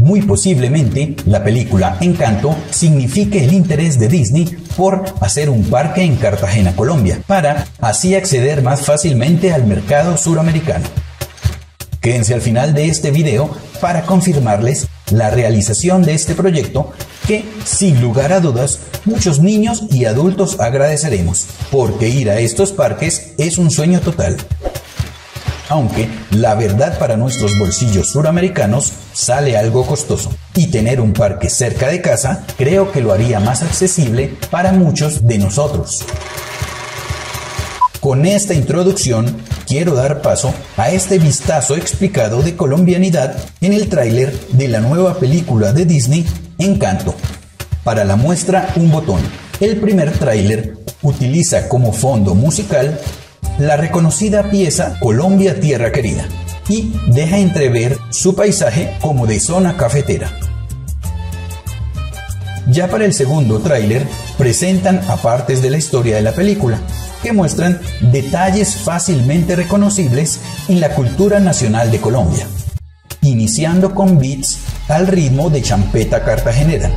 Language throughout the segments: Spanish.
Muy posiblemente, la película Encanto signifique el interés de Disney por hacer un parque en Cartagena, Colombia, para así acceder más fácilmente al mercado suramericano. Quédense al final de este video para confirmarles la realización de este proyecto que, sin lugar a dudas, muchos niños y adultos agradeceremos, porque ir a estos parques es un sueño total aunque la verdad para nuestros bolsillos suramericanos sale algo costoso. Y tener un parque cerca de casa creo que lo haría más accesible para muchos de nosotros. Con esta introducción quiero dar paso a este vistazo explicado de colombianidad en el tráiler de la nueva película de Disney, Encanto. Para la muestra, un botón. El primer tráiler utiliza como fondo musical la reconocida pieza Colombia Tierra Querida y deja entrever su paisaje como de zona cafetera. Ya para el segundo tráiler presentan apartes de la historia de la película, que muestran detalles fácilmente reconocibles en la cultura nacional de Colombia, iniciando con beats al ritmo de champeta cartagenera,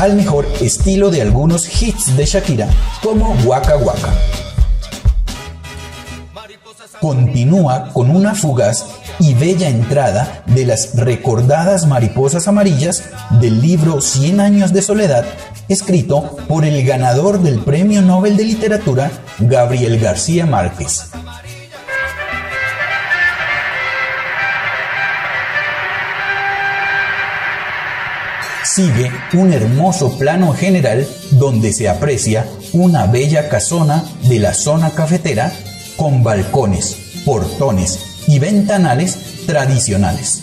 al mejor estilo de algunos hits de Shakira como Waka Waka continúa con una fugaz y bella entrada de las recordadas mariposas amarillas del libro Cien años de soledad, escrito por el ganador del Premio Nobel de Literatura, Gabriel García Márquez. Sigue un hermoso plano general donde se aprecia una bella casona de la zona cafetera con balcones, portones y ventanales tradicionales.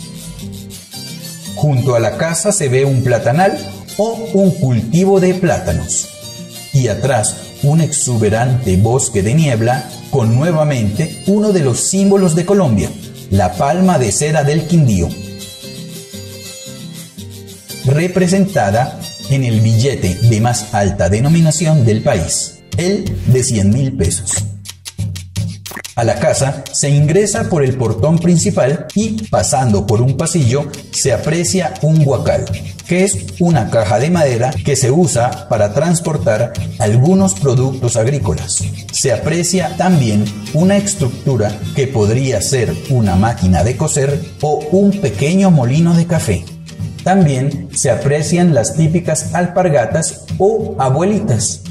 Junto a la casa se ve un platanal o un cultivo de plátanos y atrás un exuberante bosque de niebla con nuevamente uno de los símbolos de Colombia, la palma de cera del Quindío, representada en el billete de más alta denominación del país, el de 100 mil pesos. A la casa se ingresa por el portón principal y, pasando por un pasillo, se aprecia un guacal, que es una caja de madera que se usa para transportar algunos productos agrícolas. Se aprecia también una estructura que podría ser una máquina de coser o un pequeño molino de café. También se aprecian las típicas alpargatas o abuelitas,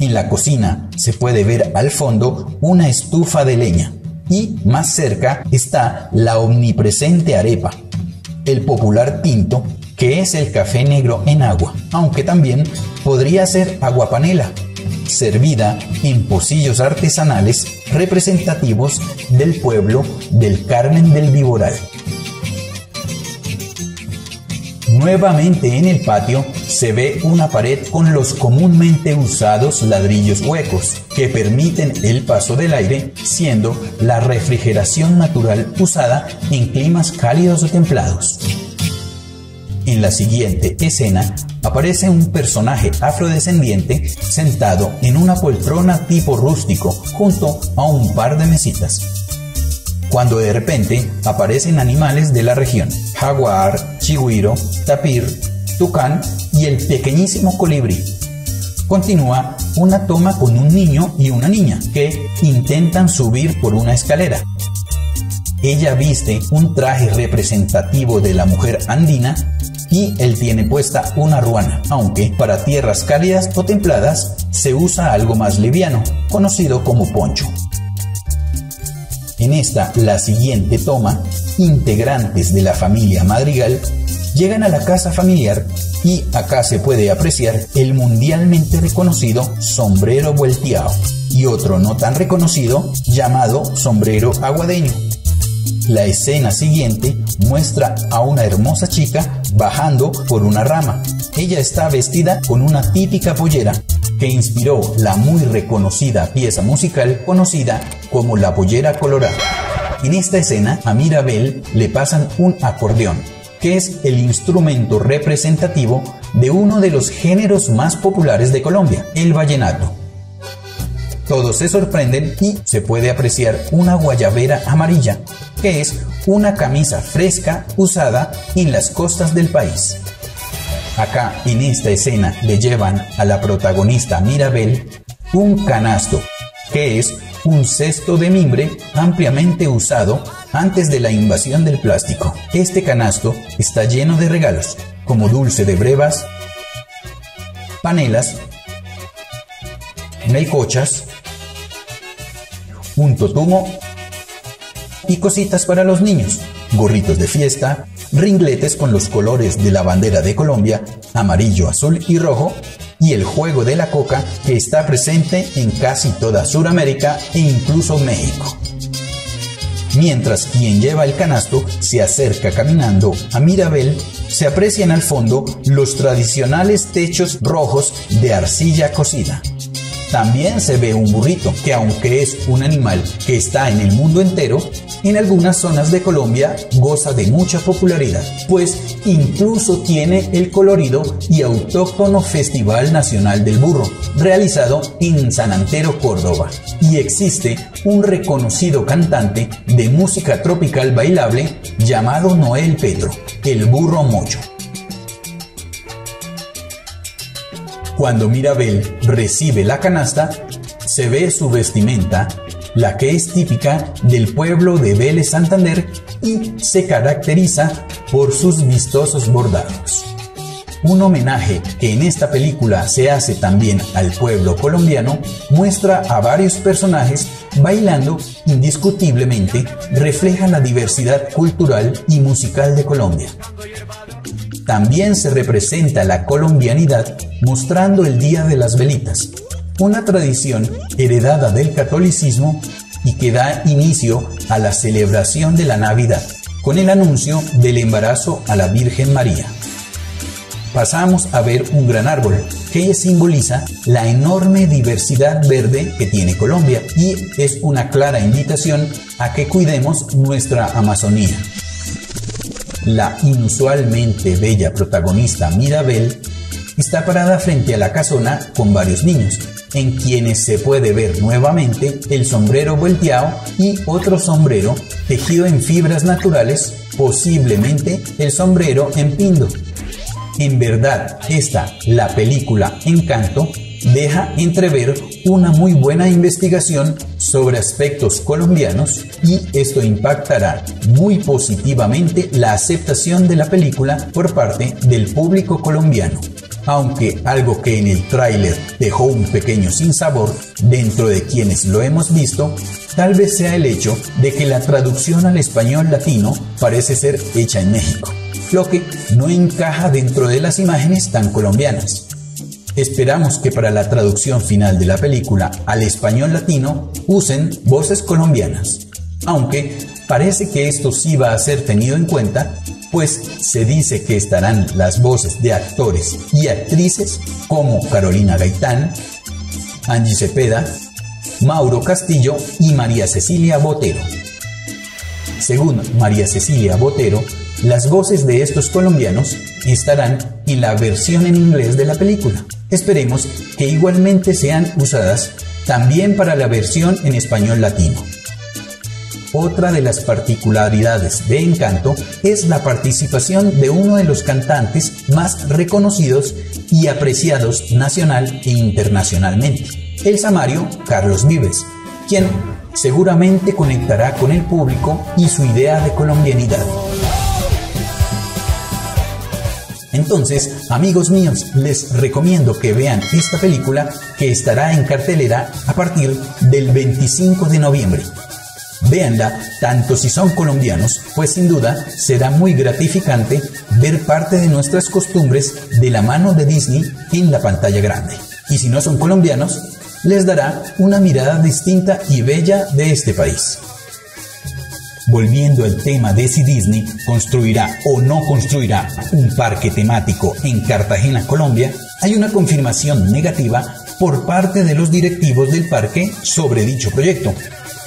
en la cocina se puede ver al fondo una estufa de leña y más cerca está la omnipresente arepa, el popular tinto que es el café negro en agua, aunque también podría ser aguapanela, servida en pocillos artesanales representativos del pueblo del Carmen del Viboral. Nuevamente en el patio se ve una pared con los comúnmente usados ladrillos huecos que permiten el paso del aire, siendo la refrigeración natural usada en climas cálidos o templados. En la siguiente escena aparece un personaje afrodescendiente sentado en una poltrona tipo rústico junto a un par de mesitas. Cuando de repente aparecen animales de la región, jaguar, chigüiro, tapir, tucán y el pequeñísimo colibrí. Continúa una toma con un niño y una niña que intentan subir por una escalera. Ella viste un traje representativo de la mujer andina y él tiene puesta una ruana, aunque para tierras cálidas o templadas se usa algo más liviano, conocido como poncho. En esta, la siguiente toma, integrantes de la familia Madrigal llegan a la casa familiar y acá se puede apreciar el mundialmente reconocido sombrero volteado y otro no tan reconocido llamado sombrero aguadeño. La escena siguiente muestra a una hermosa chica bajando por una rama. Ella está vestida con una típica pollera que inspiró la muy reconocida pieza musical conocida como La Pollera Colorada. En esta escena a Mirabel le pasan un acordeón, que es el instrumento representativo de uno de los géneros más populares de Colombia, el vallenato. Todos se sorprenden y se puede apreciar una guayabera amarilla, que es una camisa fresca usada en las costas del país. Acá en esta escena le llevan a la protagonista Mirabel un canasto, que es un cesto de mimbre ampliamente usado antes de la invasión del plástico. Este canasto está lleno de regalos, como dulce de brevas, panelas, melcochas, un totumo y cositas para los niños, gorritos de fiesta, ringletes con los colores de la bandera de Colombia, amarillo, azul y rojo, y el juego de la coca que está presente en casi toda Sudamérica e incluso México. Mientras quien lleva el canasto se acerca caminando a Mirabel, se aprecian al fondo los tradicionales techos rojos de arcilla cocida. También se ve un burrito, que aunque es un animal que está en el mundo entero, en algunas zonas de Colombia goza de mucha popularidad, pues incluso tiene el colorido y autóctono Festival Nacional del Burro, realizado en San Antero, Córdoba. Y existe un reconocido cantante de música tropical bailable llamado Noel Pedro, el burro mocho. Cuando Mirabel recibe la canasta, se ve su vestimenta, la que es típica del pueblo de Vélez Santander y se caracteriza por sus vistosos bordados. Un homenaje que en esta película se hace también al pueblo colombiano muestra a varios personajes bailando indiscutiblemente refleja la diversidad cultural y musical de Colombia. También se representa la colombianidad mostrando el Día de las Velitas, una tradición heredada del catolicismo y que da inicio a la celebración de la Navidad, con el anuncio del embarazo a la Virgen María. Pasamos a ver un gran árbol que simboliza la enorme diversidad verde que tiene Colombia y es una clara invitación a que cuidemos nuestra Amazonía. La inusualmente bella protagonista Mirabel está parada frente a la casona con varios niños, en quienes se puede ver nuevamente el sombrero volteado y otro sombrero tejido en fibras naturales, posiblemente el sombrero en pindo. En verdad, esta, la película Encanto, deja entrever una muy buena investigación sobre aspectos colombianos y esto impactará muy positivamente la aceptación de la película por parte del público colombiano. Aunque algo que en el tráiler dejó un pequeño sinsabor dentro de quienes lo hemos visto, tal vez sea el hecho de que la traducción al español latino parece ser hecha en México, lo que no encaja dentro de las imágenes tan colombianas. Esperamos que para la traducción final de la película al español latino usen voces colombianas, aunque parece que esto sí va a ser tenido en cuenta, pues se dice que estarán las voces de actores y actrices como Carolina Gaitán, Angie Cepeda, Mauro Castillo y María Cecilia Botero. Según María Cecilia Botero, las voces de estos colombianos estarán en la versión en inglés de la película. Esperemos que igualmente sean usadas también para la versión en español latino. Otra de las particularidades de Encanto es la participación de uno de los cantantes más reconocidos y apreciados nacional e internacionalmente, el samario Carlos Vives, quien seguramente conectará con el público y su idea de colombianidad. Entonces, amigos míos, les recomiendo que vean esta película que estará en cartelera a partir del 25 de noviembre. Véanla tanto si son colombianos, pues sin duda será muy gratificante ver parte de nuestras costumbres de la mano de Disney en la pantalla grande. Y si no son colombianos, les dará una mirada distinta y bella de este país. Volviendo al tema de si Disney construirá o no construirá un parque temático en Cartagena, Colombia, hay una confirmación negativa por parte de los directivos del parque sobre dicho proyecto,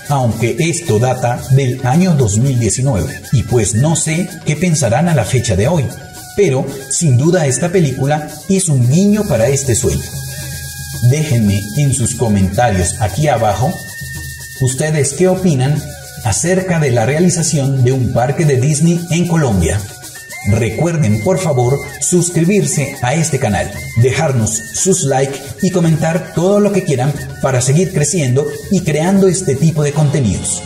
aunque esto data del año 2019 y pues no sé qué pensarán a la fecha de hoy, pero sin duda esta película es un guiño para este sueño. Déjenme en sus comentarios aquí abajo ustedes qué opinan acerca de la realización de un parque de Disney en Colombia. Recuerden por favor suscribirse a este canal, dejarnos sus likes y comentar todo lo que quieran para seguir creciendo y creando este tipo de contenidos.